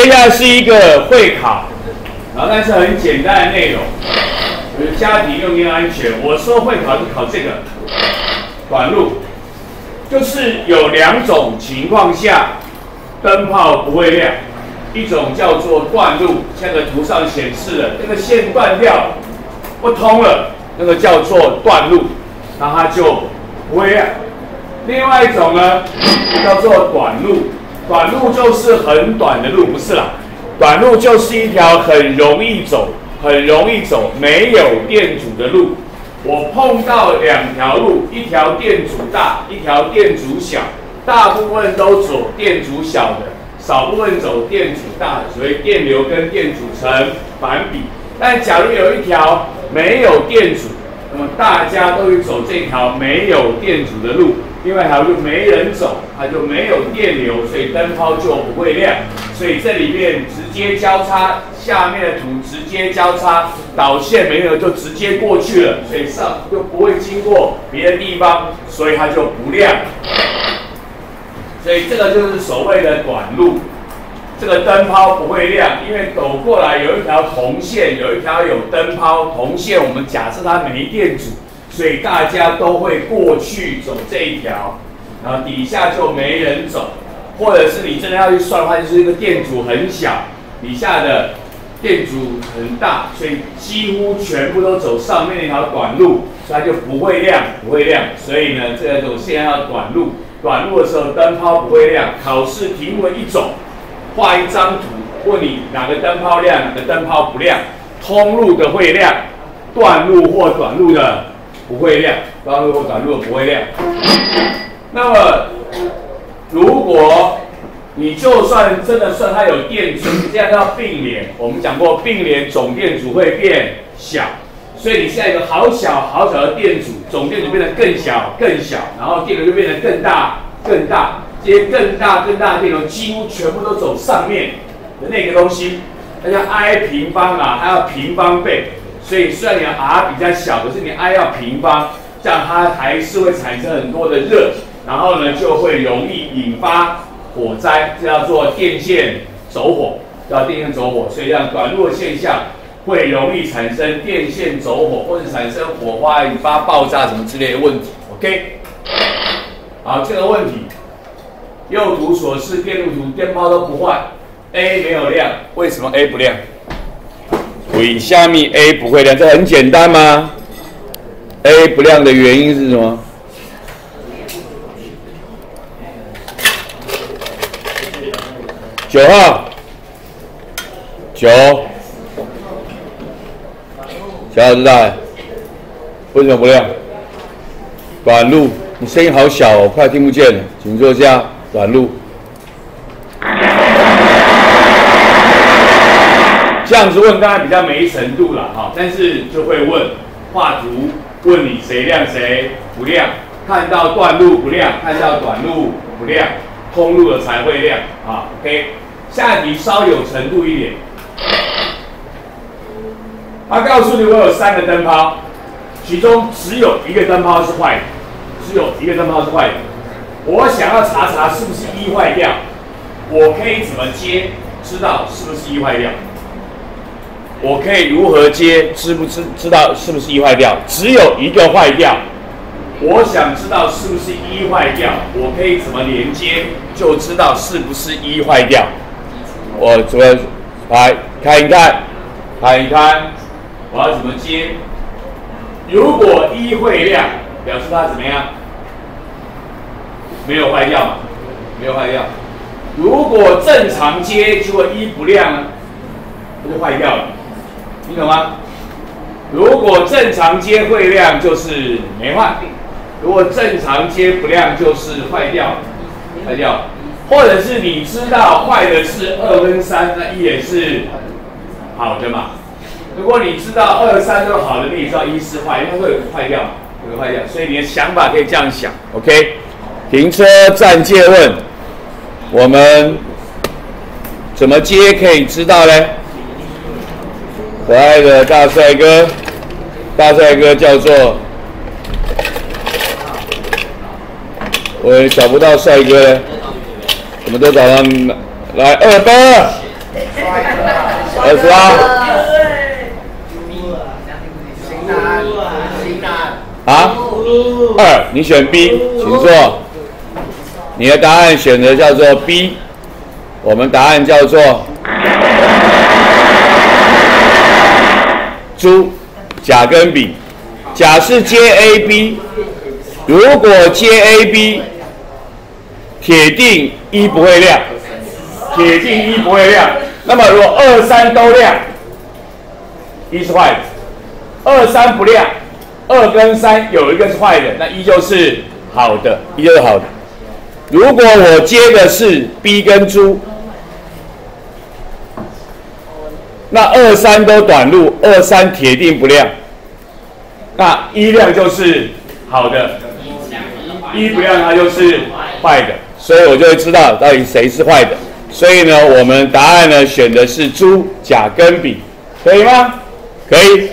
接下来是一个会考，然后但是很简单的内容，就是家庭用电安全。我说会考是考这个短路，就是有两种情况下灯泡不会亮，一种叫做断路，像个图上显示的，那个线断掉不通了，那个叫做断路，那它就不会亮。另外一种呢，叫做短路。短路就是很短的路，不是啦。短路就是一条很容易走、很容易走、没有电阻的路。我碰到两条路，一条电阻大，一条电阻小。大部分都走电阻小的，少部分走电阻大的，所以电流跟电阻成反比。但假如有一条没有电阻，那么大家都会走这条没有电阻的路。另外一条路没人走，它就没有电流，所以灯泡就不会亮。所以这里面直接交叉，下面的图直接交叉，导线没有就直接过去了，所以上就不会经过别的地方，所以它就不亮。所以这个就是所谓的短路，这个灯泡不会亮，因为走过来有一条铜线，有一条有灯泡，铜线我们假设它没电阻。所以大家都会过去走这一条，然后底下就没人走，或者是你真的要去算的话，就是一个电阻很小，底下的电阻很大，所以几乎全部都走上面那条短路，所以它就不会亮，不会亮。所以呢，这种现在要短路，短路的时候灯泡不会亮。考试题目一种，画一张图，问你哪个灯泡亮，哪个灯泡不亮，通路的会亮，断路或短路的。不会亮，断路或短路的不会亮。那么，如果你就算真的算它有电阻，这样叫并联。我们讲过，并联总电阻会变小，所以你现在有个好小好小的电阻，总电阻变得更小更小，然后电流就变得更大更大。这些更大更大的电流几乎全部都走上面的那个东西，它叫 I 平方啊，它要平方倍。所以虽然你的 R 比较小，可是你 I 要平方，这样它还是会产生很多的热，然后呢就会容易引发火灾，这叫做电线走火，叫电线走火。所以让短路的现象会容易产生电线走火，或者产生火花引发爆炸什么之类的问题。OK，好，这个问题，右图所示电路图，电泡都不坏，A 没有亮，为什么 A 不亮？为下面 A 不会亮，这很简单吗？A 不亮的原因是什么？九号，九，小小知道？为什么不亮？短路，你声音好小哦，快听不见了，请坐下。短路。这样子问当然比较没程度了哈，但是就会问画图问你谁亮谁不亮，看到断路不亮，看到短路不亮，通路的才会亮啊。OK，下题稍有程度一点，他告诉你我有三个灯泡，其中只有一个灯泡是坏的，只有一个灯泡是坏的，我想要查查是不是一坏掉，我可以怎么接知道是不是一坏掉？我可以如何接？知不知知道是不是一坏掉？只有一个坏掉。我想知道是不是一坏掉，我可以怎么连接就知道是不是一坏掉。我主要来看一看，看一看，我要怎么接？如果一会亮，表示它怎么样？没有坏掉嘛？没有坏掉。如果正常接，结果一不亮呢？不就坏掉了？你懂吗？如果正常接会亮，就是没坏；如果正常接不亮，就是坏掉了，坏掉。或者是你知道坏的是二跟三，那一也是好的嘛？如果你知道二三都好的，那你也知道一是坏，因为会坏掉，会坏掉。所以你的想法可以这样想，OK？停车站借问，我们怎么接可以知道呢？可爱的大帅哥，大帅哥叫做，我找不到帅哥，怎么都找到来二八，二十八。啊，二，你选 B，请坐。你的答案选择叫做 B，我们答案叫做猪，甲跟丙，甲是接 AB，如果接 AB，铁定一不会亮，铁定一不会亮。那么如果二三都亮，一是坏的，二三不亮，二跟三有一个是坏的，那一就是好的，一就是好的。如果我接的是 B 跟猪，那二三都短路，二三铁定不亮，那一亮就是好的，一不亮它就是坏的，所以我就会知道到底谁是坏的。所以呢，我们答案呢选的是猪、甲跟丙，可以吗？可以。